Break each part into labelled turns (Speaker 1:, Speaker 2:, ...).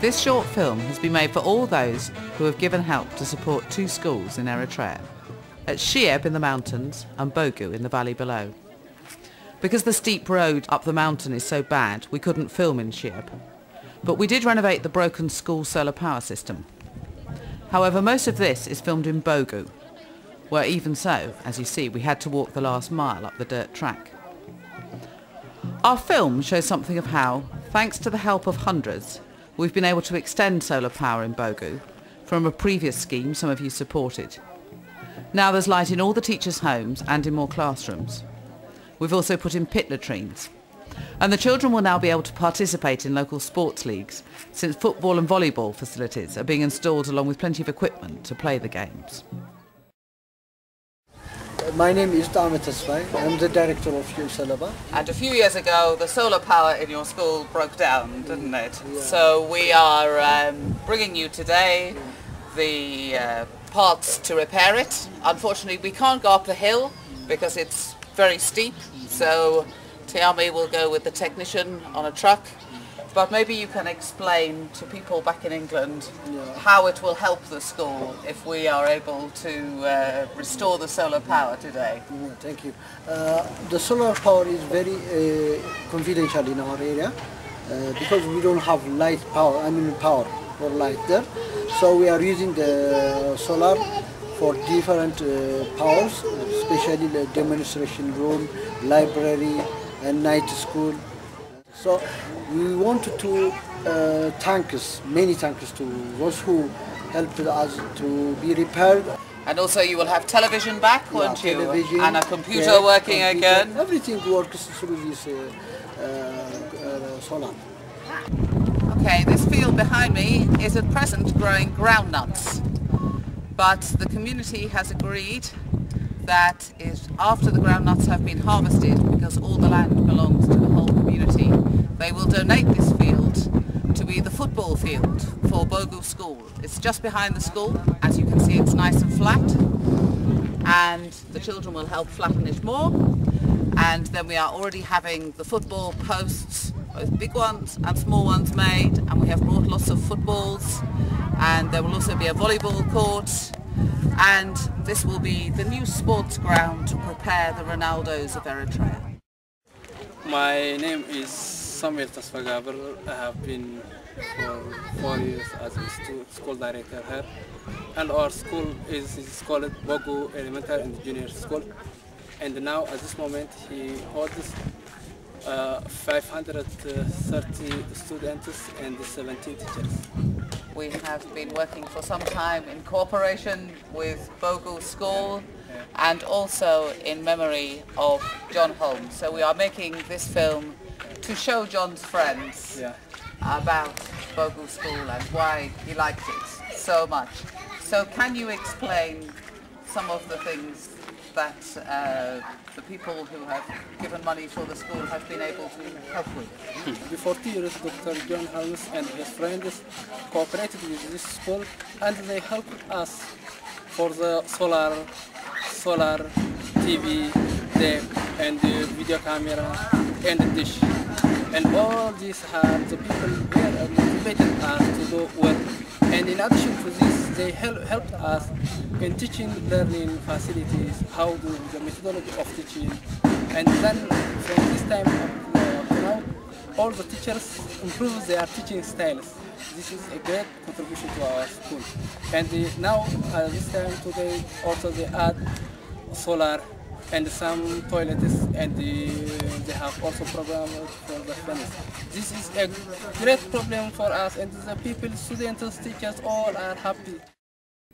Speaker 1: This short film has been made for all those who have given help to support two schools in Eritrea, at Shieb in the mountains and Bogu in the valley below. Because the steep road up the mountain is so bad, we couldn't film in Shieb. But we did renovate the broken school solar power system. However, most of this is filmed in Bogu, where even so, as you see, we had to walk the last mile up the dirt track. Our film shows something of how, thanks to the help of hundreds, we've been able to extend solar power in Bogu from a previous scheme some of you supported. Now there's light in all the teachers' homes and in more classrooms. We've also put in pit latrines. And the children will now be able to participate in local sports leagues since football and volleyball facilities are being installed along with plenty of equipment to play the games.
Speaker 2: My name is Ahmed Tasfai. I'm the director of Salaba.
Speaker 1: And a few years ago, the solar power in your school broke down, didn't it?
Speaker 2: Yeah.
Speaker 1: So we are um, bringing you today the uh, parts to repair it. Unfortunately, we can't go up the hill because it's very steep. So Tiami will go with the technician on a truck. But maybe you can explain to people back in England
Speaker 2: Yeah.
Speaker 1: how it will help the school if we are able to uh, restore the solar power today.
Speaker 2: Yeah, thank you. Uh, the solar power is very uh, confidential in our area uh, because we don't have light power, I mean power for light there. So we are using the solar for different uh, powers, especially the demonstration room, library and night school. So we wanted to uh, tanks, many tanks to those who helped us to be repaired
Speaker 1: And also you will have television back,
Speaker 2: Yeah,
Speaker 1: won't you? And a computer
Speaker 2: yeah,
Speaker 1: working
Speaker 2: computer,
Speaker 1: again.
Speaker 2: Everything works through this uh, uh, uh, solar.
Speaker 1: Okay, this field behind me is at present growing groundnuts. But the community has agreed that after the groundnuts have been harvested, because all the land belongs to the whole community, they will donate this field to be the football field for Bogu School. It's just behind the school. As you can see, it's nice and flat. And the children will help flatten it more. And then we are already having the football posts, both big ones and small ones made. And we have brought lots of footballs. And there will also be a volleyball court. And this will be the new sports ground to prepare the Ronaldos of Eritrea.
Speaker 3: My name is Samuel Tasfagaber. I have been for four years as a school director here. And our school is, is called Bogu Elementary and Junior School. And now at this moment he holds uh, 530 students and 17 teachers.
Speaker 1: We have been working for some time in cooperation with Bogu School and also in memory of John Holmes. So we are making this film to show John's friends
Speaker 3: Yeah.
Speaker 1: about Bogu School and why he liked it so much. So can you explain some of the things that uh, the people who have given money for the school have been able to help with?
Speaker 3: Before two years, Dr. John Holmes and his friends cooperated with this school and they helped us for the solar, solar TV, tape, and the video camera and the dish. And all these have the people here are motivated us to do well. And in addition to this, they help, helped us in teaching learning facilities, how do the methodology of teaching. And then from this time up uh, now, all the teachers improve their teaching styles. This is a great contribution to our school. And now, uh, this time today, also they add solar and some toilets and uh, they have also program for the families. This is a great problem for us and the people, students, teachers, all are happy.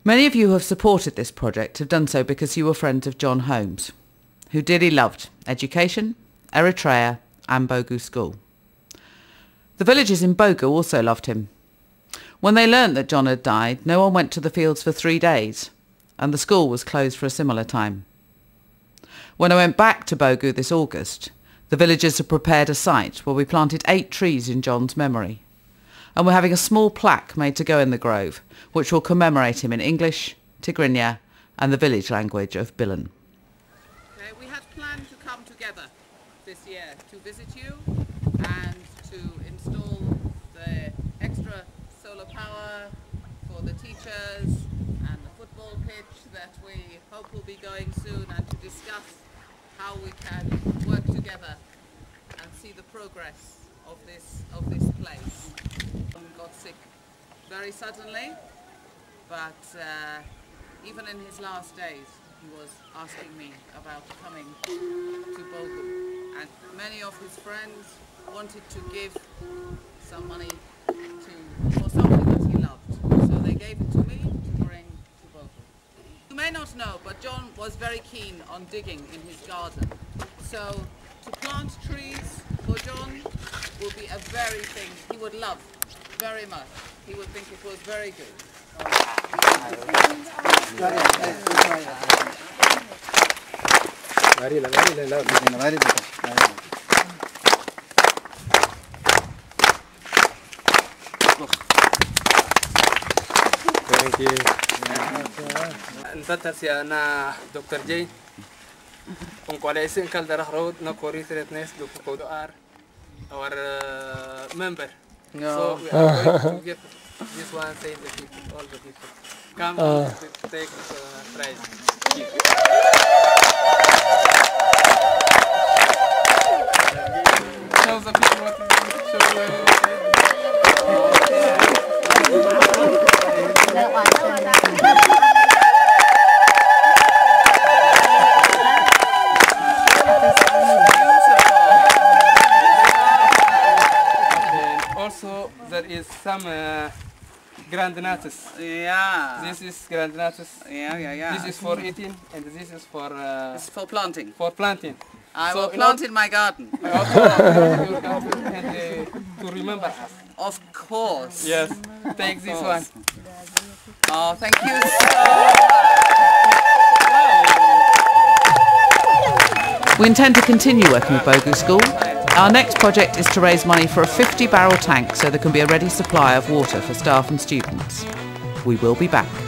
Speaker 1: Many of you who have supported this project have done so because you were friends of John Holmes, who dearly loved education, Eritrea and Bogu School. The villagers in Bogu also loved him. When they learnt that John had died, no one went to the fields for three days, and the school was closed for a similar time. When I went back to Bogu this August, the villagers had prepared a site where we planted eight trees in John's memory. And we're having a small plaque made to go in the grove, which will commemorate him in English, Tigrinya and the village language of Bilan. Okay, we had planned to come together this year to visit you and to install the extra
Speaker 4: solar power for the teachers pitch that we hope will be going soon and to discuss how we can work together and see the progress of this of this place. John got sick very suddenly, but uh, even in his last days, he was asking me about coming to Bogu. And many of his friends wanted to give some money to for something that he loved. So they gave it to me to bring to Bogu. You may not know, John was very keen on digging in his garden. So to plant trees for John will be a very thing he would love very much. He would think it was very good.
Speaker 5: Thank you.
Speaker 3: ntatar si na Dr. J. Kung kuala isin kal darah road na kori threatness do ko do ar our uh, member. So we are going to give this one say the people, all the people. Come to take uh, prize. Show the people what show also there is some uh, grandinatus.
Speaker 4: Yeah.
Speaker 3: This is grandinatus.
Speaker 4: yeah, yeah, yeah.
Speaker 3: This is for eating and this is for uh,
Speaker 4: It's for planting.
Speaker 3: for planting.
Speaker 4: I
Speaker 3: So
Speaker 4: will plant in my garden.
Speaker 3: I also want you guys to- and, uh, to remember us.
Speaker 4: Of course.
Speaker 3: Yes. Take this one.
Speaker 4: Oh, thank you so We intend to continue working with Bogu School. Our next project is to raise money for a 50 barrel tank so there can be a ready supply of water for staff and students. We will be back.